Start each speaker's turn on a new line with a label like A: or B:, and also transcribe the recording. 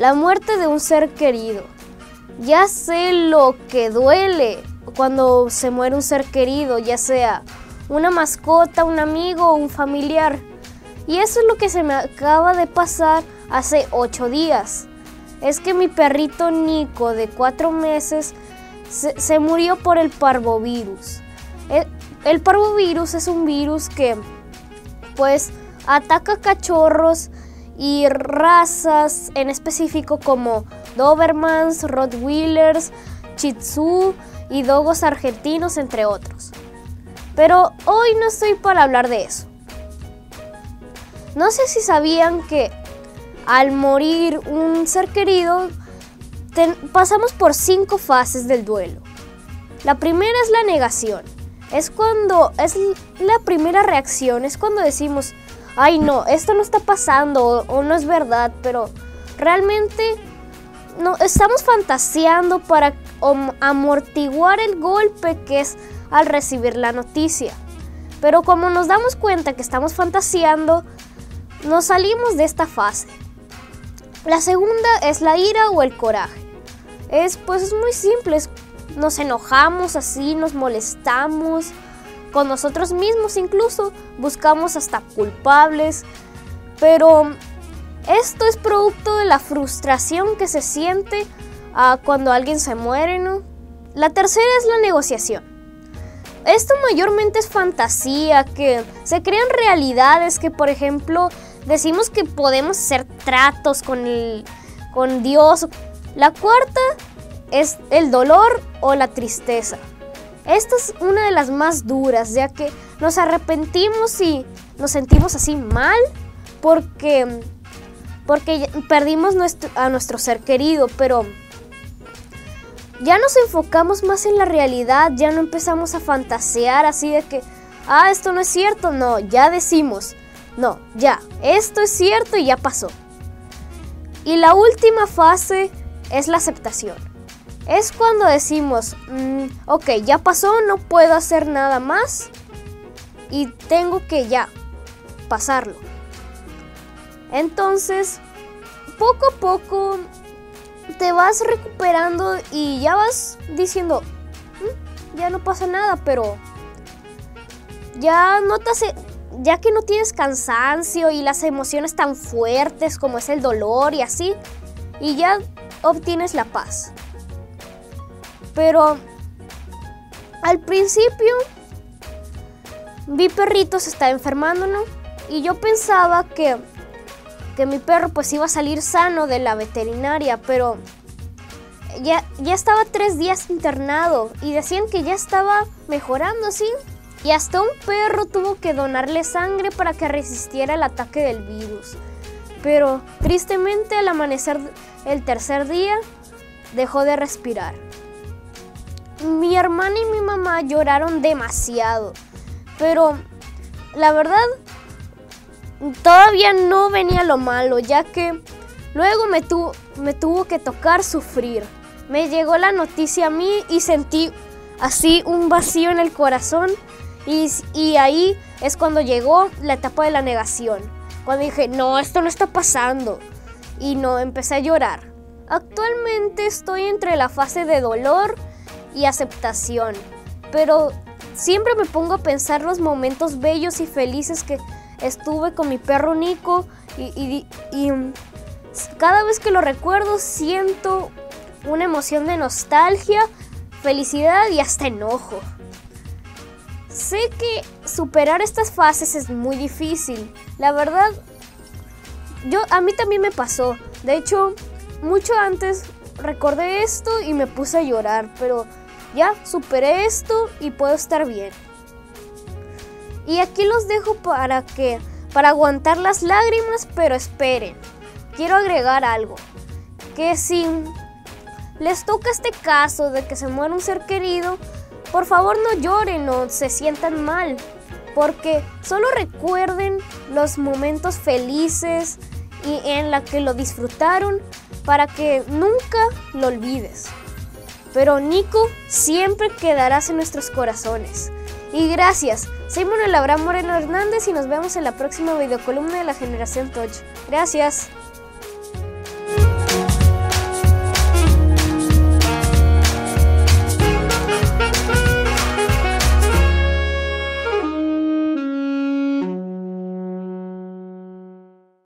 A: La muerte de un ser querido. Ya sé lo que duele cuando se muere un ser querido, ya sea una mascota, un amigo o un familiar. Y eso es lo que se me acaba de pasar hace ocho días. Es que mi perrito Nico de cuatro meses se, murió por el parvovirus. El, el parvovirus es un virus que pues ataca cachorros y razas en específico como Dobermans, Rottweilers, Shih Tzu y Dogos argentinos, entre otros. Pero hoy no estoy para hablar de eso. No sé si sabían que al morir un ser querido, pasamos por cinco fases del duelo. La primera es la negación. Es cuando es la primera reacción, es cuando decimos, ay no, esto no está pasando o, no es verdad, pero realmente no, estamos fantaseando para amortiguar el golpe que es al recibir la noticia. Pero como nos damos cuenta que estamos fantaseando, nos salimos de esta fase. La segunda es la ira o el coraje. Es pues es muy simple, nos enojamos así, nos molestamos, con nosotros mismos incluso, buscamos hasta culpables, pero esto es producto de la frustración que se siente ah, cuando alguien se muere, ¿no? La tercera es la negociación. Esto mayormente es fantasía, que se crean realidades que, por ejemplo, decimos que podemos hacer tratos con, con Dios. La cuarta es el dolor o la tristeza. Esta es una de las más duras, ya que nos arrepentimos y nos sentimos así mal porque, porque perdimos a nuestro ser querido, pero ya nos enfocamos más en la realidad, ya no empezamos a fantasear así de que, ah, esto no es cierto, no, ya decimos, no, ya, esto es cierto y ya pasó. Y la última fase es la aceptación es cuando decimos, mm, ok, ya pasó, no puedo hacer nada más y tengo que ya pasarlo. Entonces, poco a poco te vas recuperando y ya vas diciendo, mm, ya no pasa nada, pero ya notas, ya que no tienes cansancio y las emociones tan fuertes como es el dolor y así, y ya obtienes la paz. Pero al principio mi perrito se estaba enfermando. Y yo pensaba que, que mi perro pues iba a salir sano de la veterinaria, pero ya, ya estaba tres días internado y decían que ya estaba mejorando, ¿sí? Y hasta un perro tuvo que donarle sangre para que resistiera el ataque del virus. Pero tristemente al amanecer el tercer día dejó de respirar mi hermana y mi mamá lloraron demasiado. Pero la verdad, todavía no venía lo malo, ya que luego me, me tuvo que tocar sufrir. Me llegó la noticia a mí y sentí así un vacío en el corazón. Y, y ahí es cuando llegó la etapa de la negación. Cuando dije, no, esto no está pasando. Y no, empecé a llorar. Actualmente estoy entre la fase de dolor y aceptación. Pero siempre me pongo a pensar los momentos bellos y felices que estuve con mi perro Nico y, cada vez que lo recuerdo siento una emoción de nostalgia, felicidad y hasta enojo. Sé que superar estas fases es muy difícil. La verdad, yo a mí también me pasó. De hecho, mucho antes recordé esto y me puse a llorar, pero ya superé esto y puedo estar bien. Y aquí los dejo para que para aguantar las lágrimas, pero esperen. Quiero agregar algo, que si les toca este caso de que se muera un ser querido, por favor no lloren o se sientan mal, porque solo recuerden los momentos felices y en la que lo disfrutaron para que nunca lo olvides. Pero Nico siempre quedarás en nuestros corazones. Y gracias. Soy Manuel Abraham Moreno Hernández y nos vemos en la próxima videocolumna de la generación Touch. Gracias.